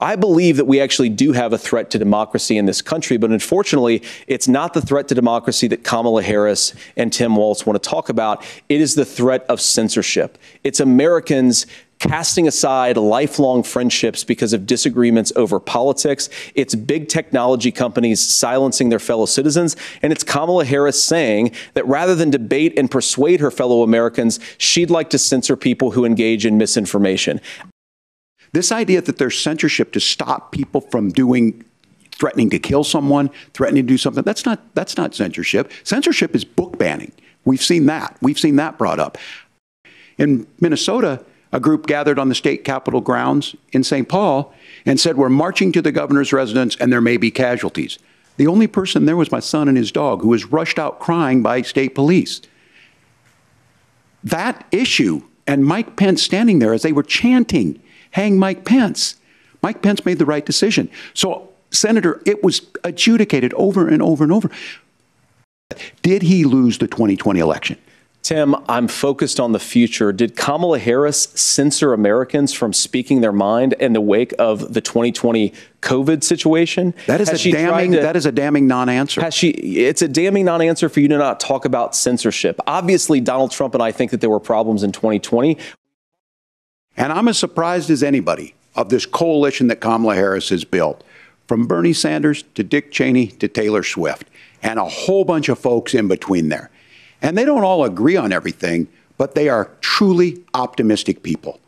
I believe that we actually do have a threat to democracy in this country, but unfortunately, it's not the threat to democracy that Kamala Harris and Tim Walz want to talk about. It is the threat of censorship. It's Americans casting aside lifelong friendships because of disagreements over politics. It's big technology companies silencing their fellow citizens. And it's Kamala Harris saying that rather than debate and persuade her fellow Americans, she'd like to censor people who engage in misinformation. This idea that there's censorship to stop people from doing threatening to kill someone, threatening to do something, that's not that's not censorship. Censorship is book banning. We've seen that. We've seen that brought up. In Minnesota, a group gathered on the state capitol grounds in St. Paul and said, We're marching to the governor's residence and there may be casualties. The only person there was my son and his dog, who was rushed out crying by state police. That issue and Mike Pence standing there as they were chanting hang Mike Pence. Mike Pence made the right decision. So, Senator, it was adjudicated over and over and over. Did he lose the 2020 election? Tim, I'm focused on the future. Did Kamala Harris censor Americans from speaking their mind in the wake of the 2020 COVID situation? That is has a damning. To, that is a damning non-answer. Has she? It's a damning non-answer for you to not talk about censorship. Obviously, Donald Trump and I think that there were problems in 2020. And I'm as surprised as anybody of this coalition that Kamala Harris has built, from Bernie Sanders to Dick Cheney to Taylor Swift, and a whole bunch of folks in between there. And they don't all agree on everything, but they are truly optimistic people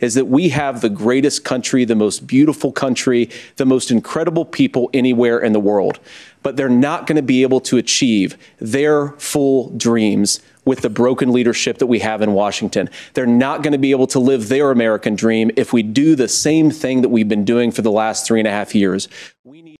is that we have the greatest country, the most beautiful country, the most incredible people anywhere in the world. But they're not going to be able to achieve their full dreams with the broken leadership that we have in Washington. They're not going to be able to live their American dream if we do the same thing that we've been doing for the last three and a half years. We need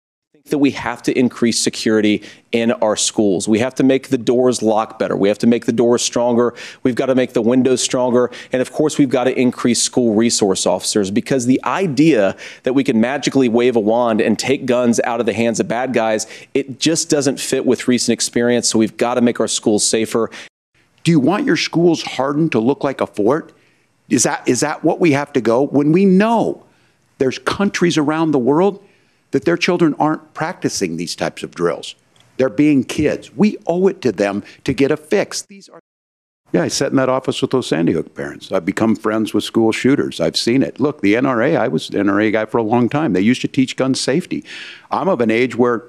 that we have to increase security in our schools. We have to make the doors lock better. We have to make the doors stronger. We've got to make the windows stronger. And of course, we've got to increase school resource officers because the idea that we can magically wave a wand and take guns out of the hands of bad guys, it just doesn't fit with recent experience. So we've got to make our schools safer. Do you want your schools hardened to look like a fort? Is that, is that what we have to go when we know there's countries around the world that their children aren't practicing these types of drills? They're being kids. We owe it to them to get a fix. These are yeah, I sat in that office with those Sandy Hook parents. I've become friends with school shooters. I've seen it. Look, the NRA, I was an NRA guy for a long time. They used to teach gun safety. I'm of an age where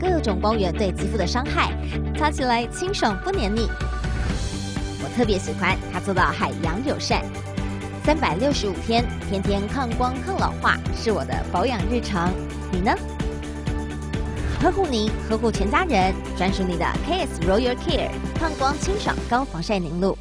各种光源对肌肤的伤害，擦起来清爽不黏腻。我特别喜欢它做到海洋友善，三百六十五天，天天抗光抗老化，是我的保养日常。你呢？呵护您，呵护全家人，专属你的 KS Royal Care 抗光清爽高防晒凝露。